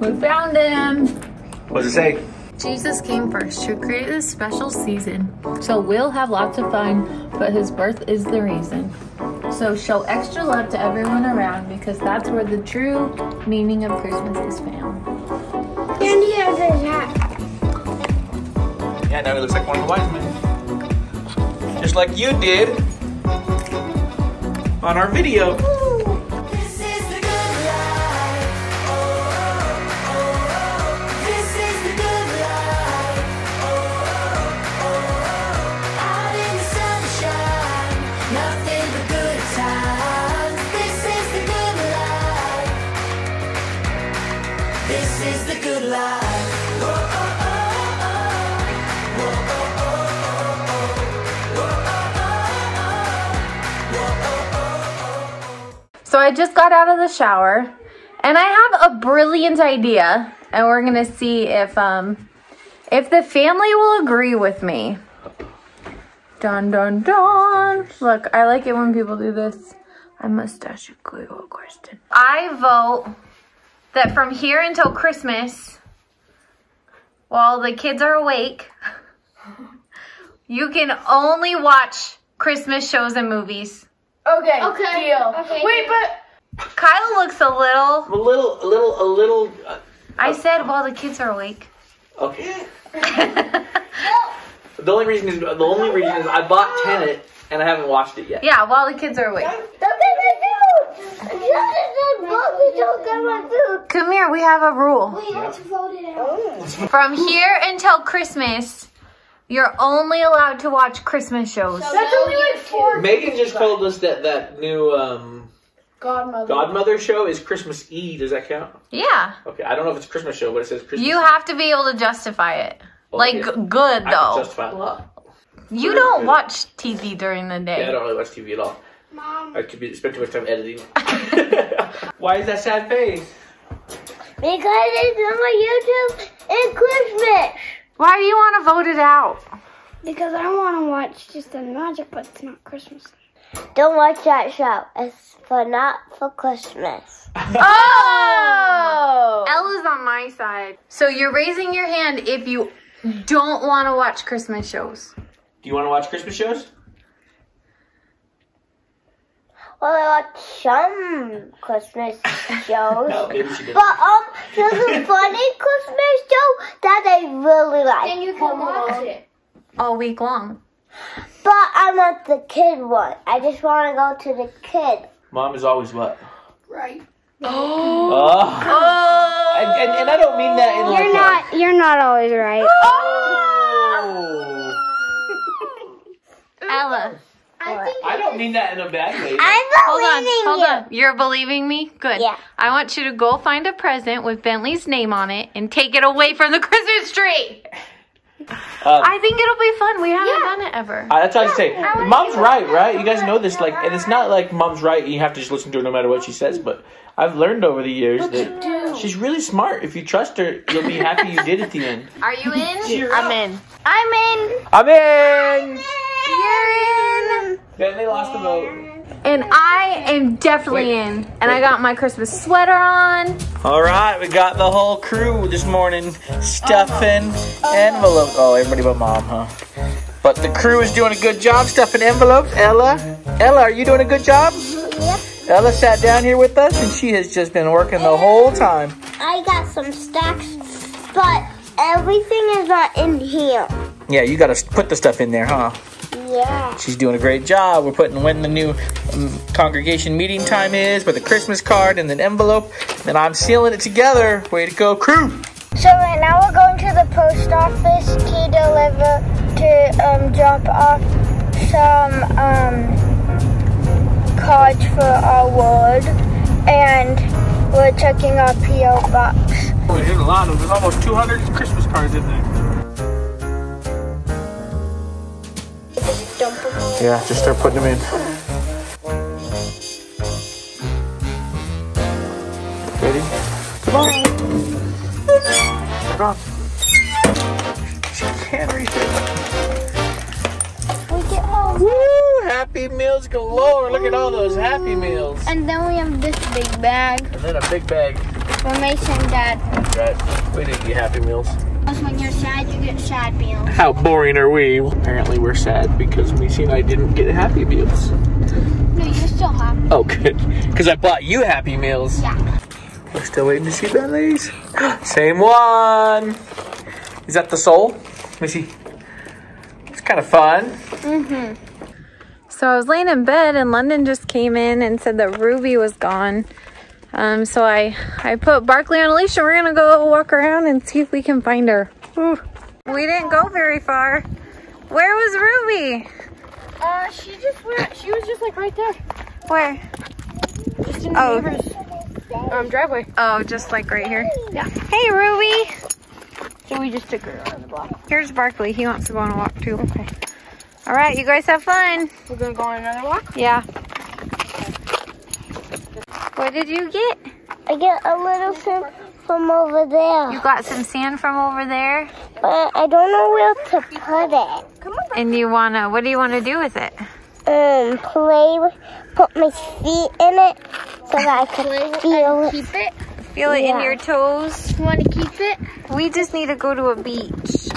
We found him. What does it say? Jesus came first to create this special season. So we'll have lots of fun, but his birth is the reason. So show extra love to everyone around because that's where the true meaning of Christmas is found. And he has his hat. Yeah, now he looks like one of the wise men. Just like you did on our video. So I just got out of the shower and I have a brilliant idea and we're to see if um if the family will agree with me. Dun dun dun. Look, I like it when people do this. I must ask you a question. I vote that from here until Christmas while the kids are awake, you can only watch Christmas shows and movies. Okay. Okay. Deal. Okay. Wait, but Kyle looks a little A little, a little, a little. Uh, I said while the kids are awake. okay. The only reason is the only reason is I bought Tenet and I haven't watched it yet. yeah, while the kids are awake. Don't get my food. Just Bobby, don't get my food. Come here, we have a rule. We have to vote it out. From here until Christmas, you're only allowed to watch Christmas shows. that's only like four. Megan just told us that that new um, Godmother. Godmother show is Christmas Eve. Does that count? Yeah. Okay, I don't know if it's a Christmas show, but it says Christmas. You have to be able to justify it. Like Okay. g- good I can though. justify a lot. You don't watch TV during the day. Yeah, I don't really watch TV at all. Mom. I could be spend too much time editing. Why is that sad face? Because it's on my YouTube and Christmas. Why do you want to vote it out? Because I want to watch just the magic, but it's not Christmas. Don't watch that show. It's for not for Christmas. Oh! Ella's on my side. So you're raising your hand if you don't want to watch Christmas shows. Do you want to watch Christmas shows? Well, I watch some Christmas shows. No, maybe she didn't. But um, there's a funny Christmas show that I really like. And you can watch it. All week long. But I want the kid one. I just want to go to the kid. Mom is always what? Right. Oh. Oh! And, and, and I don't mean that in like You're a- not. You're not always right. Oh. Ella, I don't mean that in a bad way. I'm hold on, hold you. on. You're believing me? Good. Yeah. I want you to go find a present with Bentley's name on it and take it away from the Christmas tree. Um, I think it'll be fun. We haven't done it ever. Uh, that's all I say. Mom's right, right? You guys know this, like, and it's not like mom's right. You have to just listen to her no matter what she says. But I've learned over the years that she's really smart. If you trust her, you'll be happy you did at the end. Are you in? I'm in. I'm in. I'm in. You're in. Then they lost the vote. And I am definitely Wait. in. And I got my Christmas sweater on. All right, we got the whole crew this morning stuffing uh-huh. envelopes. Oh, everybody but mom, huh? But the crew is doing a good job stuffing envelopes. Ella, Ella, are you doing a good job? Yep. Ella sat down here with us, and she has just been working the whole time. I got some stacks, but everything is not in here. Yeah, you got to put the stuff in there, huh? Yeah. She's doing a great job. We're putting when the new um, congregation meeting time is with a Christmas card and an envelope. And I'm sealing it together. Way to go, crew! So right now we're going to the post office to deliver to um, drop off some um, cards for our ward, and we're checking our PO box. Oh, there's a lot of There's almost 200 Christmas cards in there. Yeah, just start putting them in. Ready? Come on. Come on. She can't reach it. We get all. Woo! Happy Meals galore. Look at all those Happy Meals. And then we have this big bag. And then a big bag. Information, Dad. Right. We didn't get Happy Meals. Because when you're sad, you get sad meals. How boring are we? Apparently we're sad because Missy and I didn't get Happy Meals. No, you're still happy. Oh, good. Because I bought you Happy Meals. Yeah. We're still waiting to see Bentley's. Same one. Is that the soul? Missy? It's kind of fun. Mhm so I was laying in bed and London just came in and said that Ruby was gone. Um, so I, I put Barkley on a leash and we're gonna go walk around and see if we can find her. Whew. We didn't go very far. Where was Ruby? Uh, she just went. She was just like right there, Where? just in the Oh. neighbor's um driveway. Oh, just like right here. Yeah. Hey Ruby! So we just took her around the block. Here's Barkley. He wants to go on a walk too. Okay. All right, you guys have fun. We're gonna go on another walk. Yeah. What did you get? I get a little sand from over there. You got some sand from over there, But I don't know where to put it. Come on. and you wanna? What do you want to do with it? Um, play with, put my feet in it so that I can feel it. Keep it. Feel it in your toes. You want to keep it? We just need to go to a beach.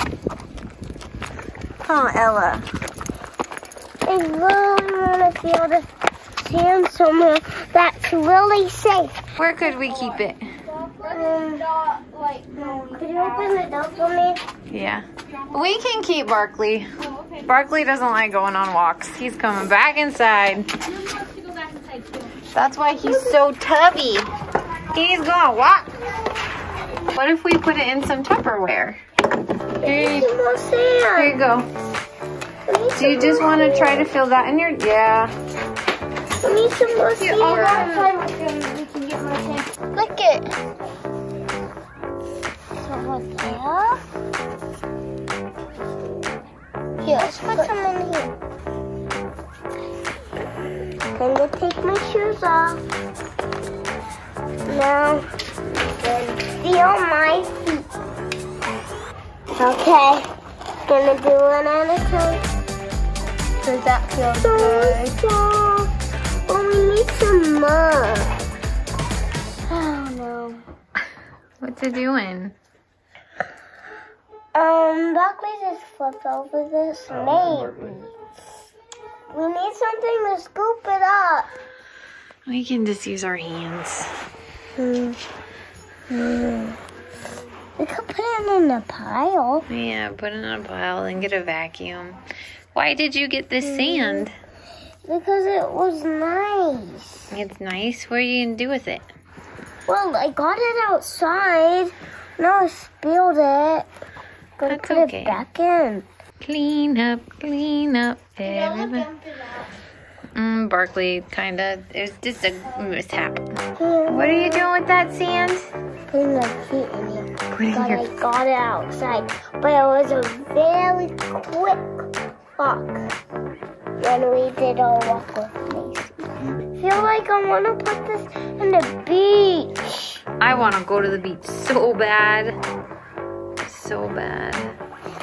Oh, Ella. I really want to feel the sand somewhere that's really safe. Where could we keep it? Um, could you open the door for me? Yeah. We can keep Barkley. Barkley doesn't like going on walks. He's coming back inside. That's why he's so tubby. He's gonna walk. What if we put it in some Tupperware? Here you, here you go. Do you just want to try to fill that in your? Yeah. I need some more sand. I'll go outside with him. We can get more sand. Look it. So there? Here, let's put some in here. Gonna take my shoes off. Now, feel my feet. Okay, gonna do one at a time. Does that feel so good? soft. Oh, we need some more. Oh no. What's it doing? Um, Buckley just flipped over this maybe. We need something to scoop it up. We can just use our hands. Hmm. Hmm. We could put it in a pile. Yeah, put it in a pile and get a vacuum. Why did you get this sand? Because it was nice. It's nice. What are you gonna do with it? Well, I got it outside. Now I spilled it. That's put okay. it back in. Clean up, clean up, everybody. Mm, Barkley, kinda. It's just a mishap. What are you doing with that sand? putting my feet in it in But your. I got it outside. But it was a very quick walk when we did our walk with Macy. feel like I want to put this in the beach. I want to go to the beach so bad, so bad.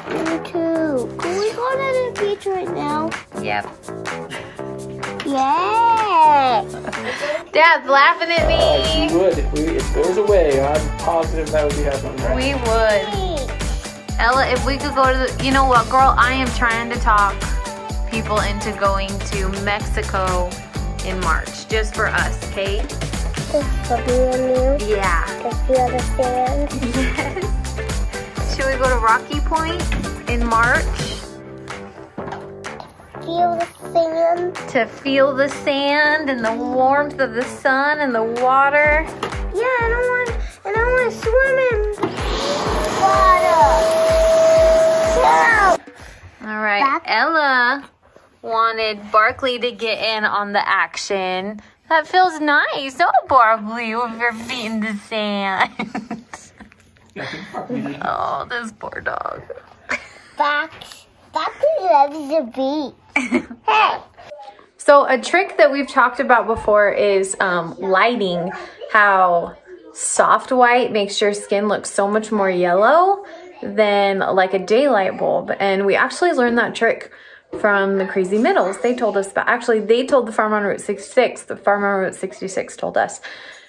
Me too. Can we go to the beach right now? Yep. Yeah. Dad's laughing at me. We me. would if we if there was a way. I'm positive that would be happening. Right? We would. Ella, if we could go to the, you know what, girl, I am trying to talk people into going to Mexico in March, just for us, okay? Just for me and you. Yeah. To feel the sand. Yes. Should we go to Rocky Point in March Feel the sand. to feel the sand and the warmth of the sun and the water? Yeah, and I want, and I want to swim in water. No. All right, Back- Ella wanted Barkley to get in on the action. That feels nice, don't it, Barkley, with your feet in the sand. oh, this poor dog. Back, back loves the beach. hey. So a trick that we've talked about before is um, lighting. How soft white makes your skin look so much more yellow than like a daylight bulb. And we actually learned that trick from the Crazy Middles. They told us, but actually they told the farm on Route 66. The farm on Route 66 told us.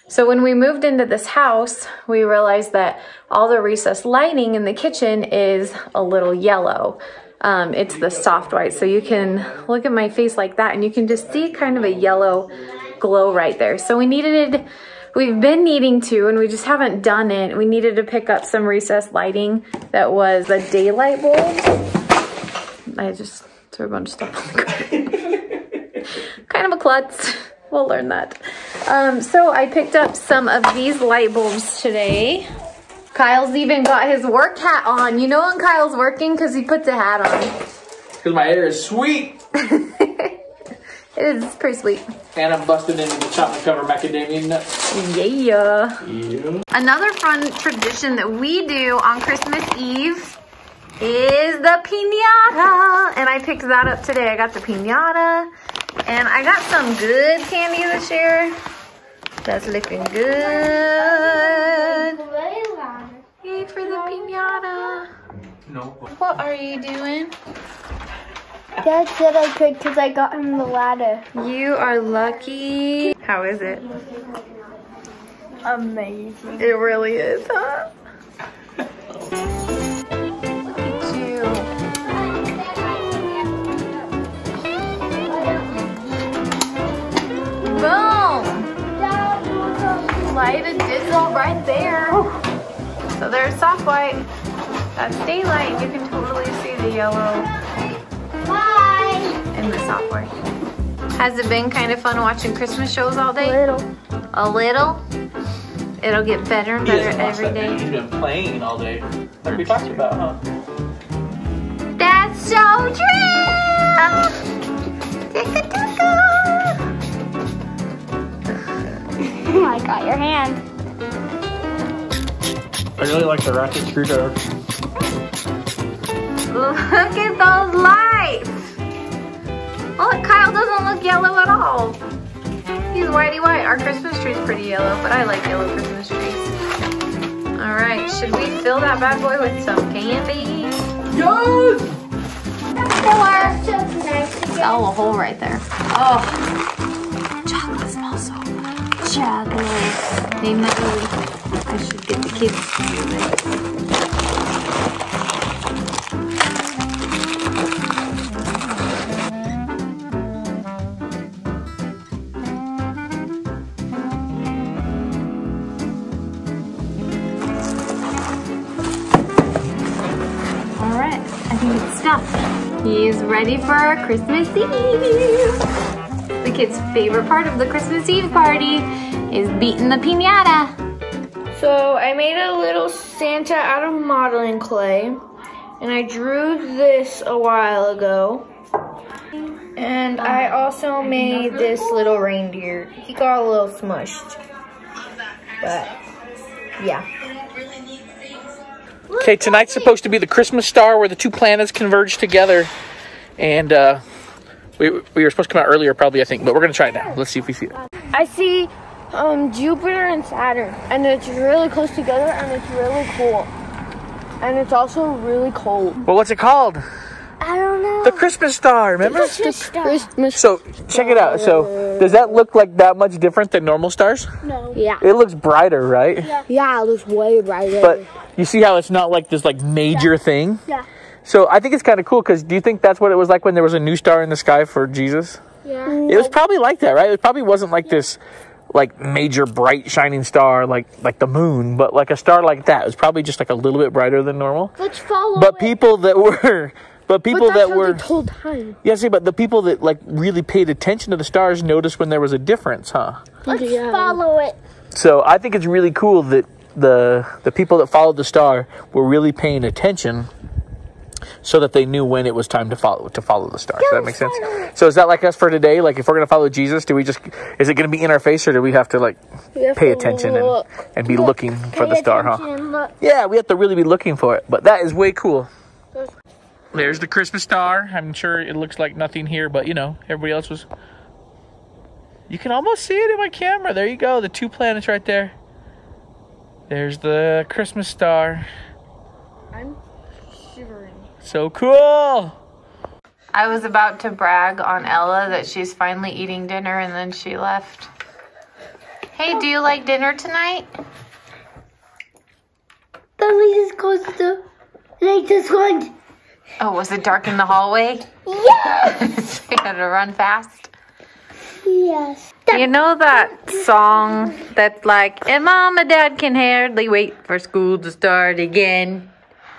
So when we moved into this house, we realized that all the recessed lighting in the kitchen is a little yellow. Um, it's the soft white. So you can look at my face like that and you can just see kind of a yellow glow right there. So we needed, we've been needing to, and we just haven't done it. We needed to pick up some recessed lighting that was a daylight bulb. I just threw a bunch of stuff on the ground. kind of a klutz. We'll learn that. Um, so I picked up some of these light bulbs today. Kyle's even got his work hat on. You know when Kyle's working because he puts a hat on. Because my hair is sweet. It is pretty sweet. And I'm busting into the chocolate cover macadamia nuts. Yeah. Yeah. Another fun tradition that we do on Christmas Eve is the pinata. And I picked that up today. I got the pinata. And I got some good candy this year. That's looking good. Yay for the pinata. No. What are you doing? Dad said I could because I got him the ladder. You are lucky. How is it? Amazing. It really is, huh? right there. So there's soft white. That's daylight. You can totally see the yellow Bye. in the soft white. Has it been kind of fun watching Christmas shows all day? A little. A little? It'll get better and better hasn't watched every that video. day. He's been playing all day. Like we talked about, huh? That's so true! Ticka-ticka. Oh, I got your hand. I really like the ratchet screwdriver. Look at those lights! Look, Kyle doesn't look yellow at all. He's whitey white. Our Christmas tree's pretty yellow, but I like yellow Christmas trees. All right, should we fill that bad boy with some candy? Yes! Oh, a hole right there. Oh, chocolate smells so good. Chocolate. Maybe I should get the kids do it. He's ready for Christmas Eve. The kid's favorite part of the Christmas Eve party is beating the pinata. So I made a little Santa out of modeling clay, and I drew this a while ago. And I also made this little reindeer. He got a little smushed. But, yeah. Okay, tonight's supposed to be the Christmas star where the two planets converge together. And uh, we, we were supposed to come out earlier, probably, I think, but we're going to try it now. Let's see if we see it. I see um, Jupiter and Saturn, and it's really close together, and it's really cool. And it's also really cold. Well, what's it called? I don't know. The Christmas star, remember? Christmas. star. So, check it out. So, does that look like that much different than normal stars? No. Yeah. It looks brighter, right? Yeah, Yeah, it looks way brighter. But you see how it's not like this like major thing? Yeah. So I think it's kind of cool because do you think that's what it was like when there was a new star in the sky for Jesus? Yeah. It was probably like that, right? It probably wasn't like this like major bright shining star like like the moon, but like a star like that. It was probably just like a little bit brighter than normal. Let's follow But it. people that were but people but that's that how were told time. yeah, see, but the people that like really paid attention to the stars noticed when there was a difference, huh? Let's Yeah. follow it. So I think it's really cool that the the people that followed the star were really paying attention so that they knew when it was time to follow to follow the star. Does that make sense? So is that like us for today? Like if we're gonna follow Jesus, do we just is it gonna be in our face or do we have to like have pay to attention and, look. and be looking for the star, huh? Yeah, we have to really be looking for it. But that is way cool. There's the Christmas star. I'm sure it looks like nothing here, but you know, everybody else was. You can almost see it in my camera. There you go. The two planets right there. There's the Christmas star. I'm. So cool. I was about to brag on Ella that she's finally eating dinner and then she left. Hey, do you like dinner tonight? The latest goes the latest one. Oh, was it dark in the hallway? Yes. you had to run fast. Yes. You know that song that's like, and mom and dad can hardly wait for school to start again.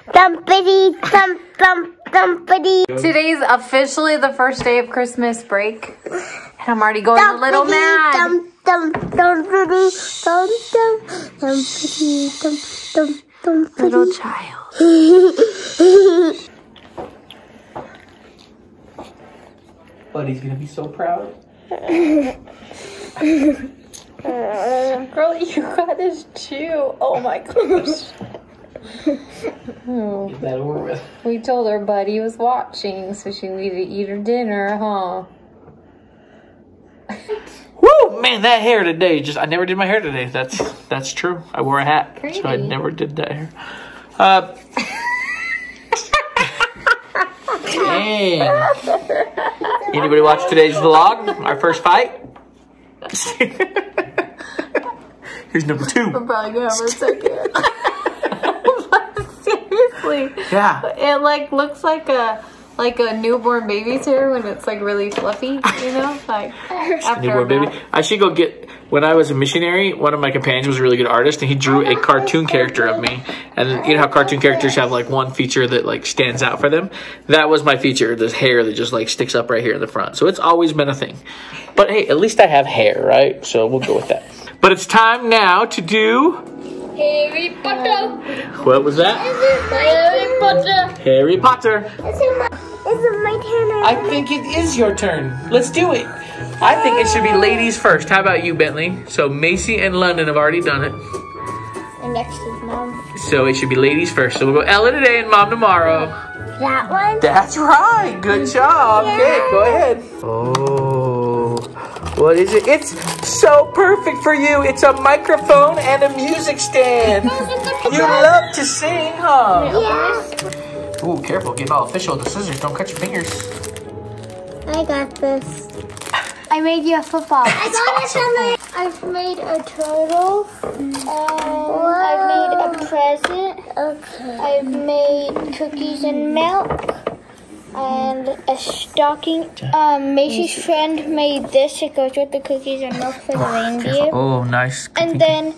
Thumpity thump thump thumpity. Today's officially the first day of Christmas break. And I'm already going a little mad. Thump thump thumpity thump thump thumpity thump thump thumpity. Little child. Buddy's gonna be so proud. Girl, you got his chew. Oh my gosh. Get that over with. We told her Buddy was watching, so she needed to eat her dinner, huh? Woo! Man, that hair today just I never did my hair today. That's that's true. I wore a hat. So I never did that hair. Uh Dang. Anybody watch today's vlog? Our first fight? Here's number two. I'm Probably gonna have a second. Seriously. Yeah. It like looks like a like a newborn baby's hair when it's like really fluffy, you know? Like Newborn baby. I should go get. When I was a missionary, one of my companions was a really good artist, and he drew oh, a cartoon character of me. And you know how cartoon oh, characters have like one feature that like stands out for them. That was my feature. This hair that just like sticks up right here in the front. So it's always been a thing. But hey, at least I have hair, right? So we'll go with that. But it's time now to do. Harry Potter. What was that? Harry Potter. Harry Potter. Is it my, is it my turn? I think it is your turn. Let's do it. I think it should be ladies first. How about you, Bentley? So Macy and London have already done it. And next is mom. So it should be ladies first. So we'll go Ella today and Mom tomorrow. That one? That's right. Good job. Okay, go ahead. Oh, what is it? It's so perfect for you. It's a microphone and a music stand. You love to sing, huh? Yeah. Ooh, careful. Get all official with the scissors. Don't cut your fingers. I got this. I made you a football. I got awesome. it. I've made a turtle. And I've made a present. Okay. I've made cookies and milk. And a stocking. Um, Macy's friend made this. It goes with the cookies and milk for the reindeer. Oh, nice. And then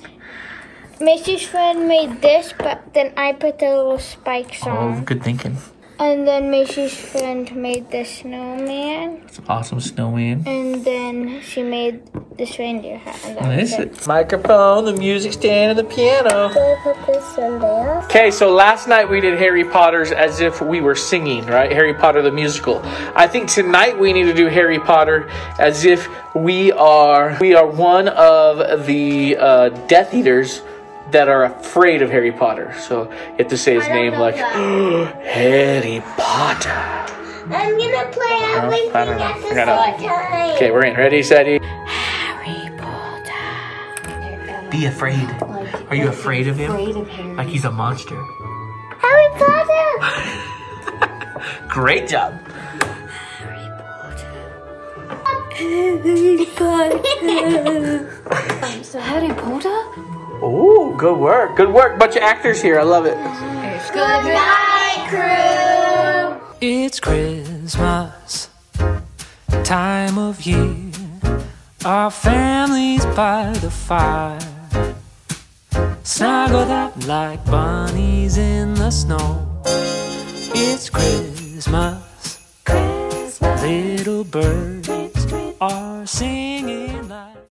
Macy's friend made this, but then I put the little spikes on. Oh, on. good thinking. And then Macy's friend made the snowman. It's an awesome snowman. And then she made this reindeer hat. And that was it. Microphone, the music stand, and the piano. I put this in there. Okay, so last night we did Harry Potter's as if we were singing, right? Harry Potter the musical. I think tonight we need to do Harry Potter as if we are we are one of the uh, Death Eaters that are afraid of Harry Potter. So you have to say his name like that. Harry Potter. I'm gonna play everything I don't know. at the I don't same time. Okay, we're in. Ready, steady. Harry Potter. Be afraid. Are you afraid of him? Afraid of Harry. Like he's a monster. Harry Potter! Great job. Harry Potter. Harry Potter. um, so Harry Potter? Ooh, good work. Good work. Bunch of actors here. I love it. Good night, crew! It's Christmas, time of year. Our family's by the fire, snuggled up like bunnies in the snow. It's Christmas, little birds are singing.